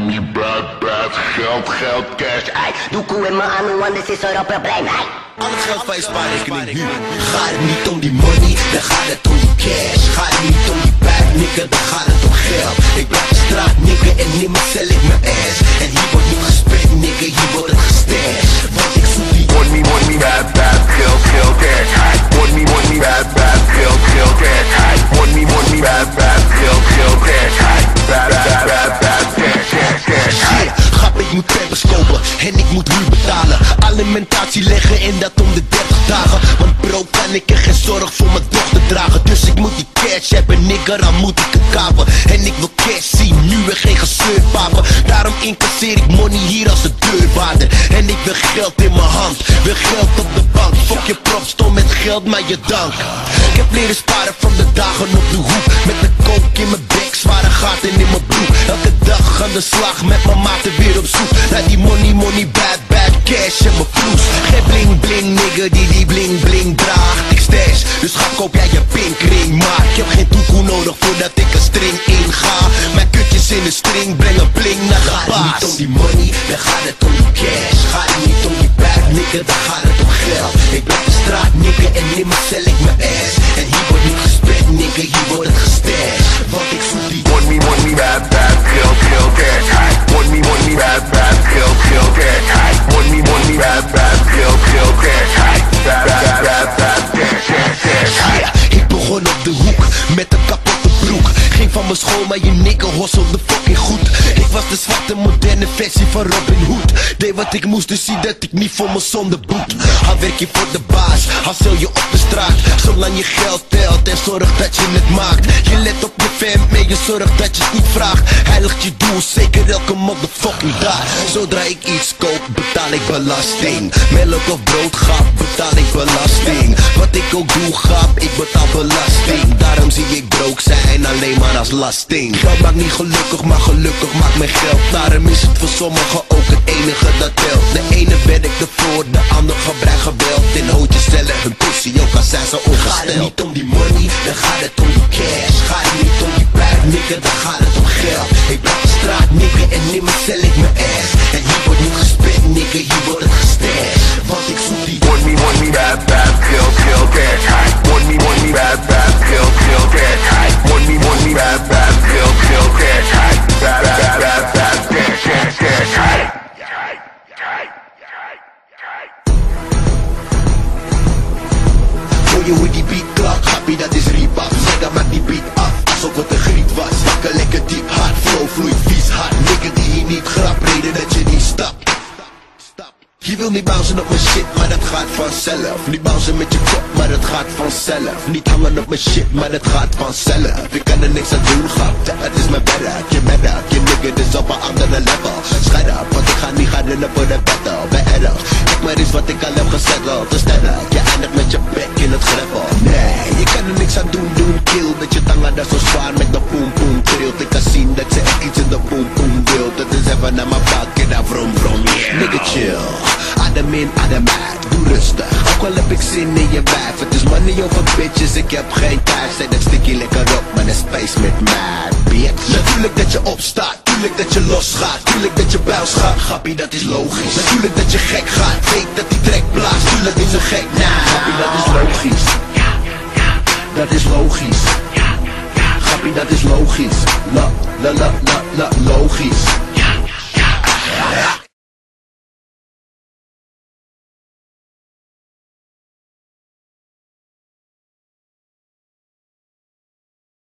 money, bad, bad, geld, geld, cash. Ay, doe koe in mijn armen, want dit is een probleem. Ay. Al het geld van je spaarrekening nu. Gaat het niet om die money, dan gaat het om die cash. Gaat het niet om die bag, nigga, dan gaat het om geld. Ik blijf straat, nigga, en nimmer stel ik ik moet pampers kopen en ik moet huur betalen. Alimentatie leggen en dat om de 30 dagen. Want bro kan ik er geen zorg voor mijn dochter dragen. Dus ik moet die cash hebben, nigga, dan moet ik het kapen. En ik wil cash zien, nu en geen gezeur papen Daarom incasseer ik money hier als de deurwaarder. En ik wil geld in mijn hand, wil geld op de bank. Fuck je prop, stom met geld, maar je dank. Ik heb leren sparen van de dagen op de hoek. Met de coke in mijn bek, zware gaten in mijn broek. Elke dag aan de slag met mijn maten die money, money, bad, bad cash en mijn vloes Geen bling, bling, nigga die die bling, bling draagt. Ik stash, dus ga koop jij je pinkring Maar. Ik heb geen toekoe nodig voordat ik een string inga. Mijn kutjes in de string brengen bling naar de baas Gaat niet om die money, dan gaat het om die cash. Gaat niet om die bag, nigga, dan gaat het om geld. Ik blijf de straat, nigga, en nimmer stel ik mijn ass. En hier wordt niet gespend, nigga, hier wordt het gestashed Want ik zoek die Money, money, bad, bad, geld, geld, cash. Money, money, bad, bad, cash, cash. Ay. Yeah, ik begon op de hoek met een kapotte broek. Ging van mijn school, maar je nigger hosselde fucking goed. Ik was de zwarte moderne versie van Robin Hood. Deed wat ik moest, dus zie dat ik niet voor mijn zonde boet. Al werk je voor de baas, al zul je op de straat. Zolang je geld telt en zorgt dat je het maakt. Je let op je fam, maar je zorgt dat je het niet vraagt. Heiligt je doel, zeker elke motherfucking dag. Zodra ik iets koop, betaal ik belasting. Melk of brood grap, betaal ik belasting. Wat ik ook doe, grap, ik betaal belasting. Daarom zie ik broke zijn alleen maar als lasting. Geld maakt niet gelukkig, maar gelukkig maakt mijn geld. Daarom is het voor sommigen ook het enige dat telt. De ene werkt ervoor, de ander gebruikt geweld. In hootjes stellen hun pussy, ook al zijn ze ongesteld. Gaat het niet om die money, dan gaat het om die cash. Gaat het niet om die bag, nigga, dan gaat het om geld. Ik blijf de straat, nigga, en nimmer stel ik mijn ass. Je hoe die beat klap, happy dat is reebok Nigga maak die beat af, alsof het een griet was. Wakker lekker diep hard, flow vloeit vies hard. Nigga die hier niet grap, reden dat je niet stapt je wil niet bouncen op mijn shit, maar dat gaat vanzelf. Niet bouncen met je kop, maar dat gaat vanzelf. Niet hangen op mijn shit, maar dat gaat vanzelf. Ik kan er niks aan doen, grap, het is mijn werk Je merk, je nigga is op een andere level. Schijt op, want ik ga niet gaan rennen voor de battle Bij erg, kijk maar eens wat ik al heb gezetteld. Te sterk, je eindigt met je bek Is bitches, ik heb geen tijd. Zet dat stikje lekker op, maar een space met mij, bitch. Natuurlijk dat je opstaat, tuurlijk dat je losgaat Tuurlijk dat je buis gaat, grappie dat is logisch. Natuurlijk dat je gek gaat, fake dat die trek blaast Tuurlijk niet zo gek, Grappie dat is logisch. Dat is logisch. Grappie dat is logisch. La, la, la, la, la, logisch